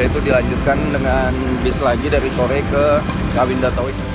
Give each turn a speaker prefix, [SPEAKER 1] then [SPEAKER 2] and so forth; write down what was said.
[SPEAKER 1] udah itu dilanjutkan dengan bis lagi dari Kore ke Kawinda Towing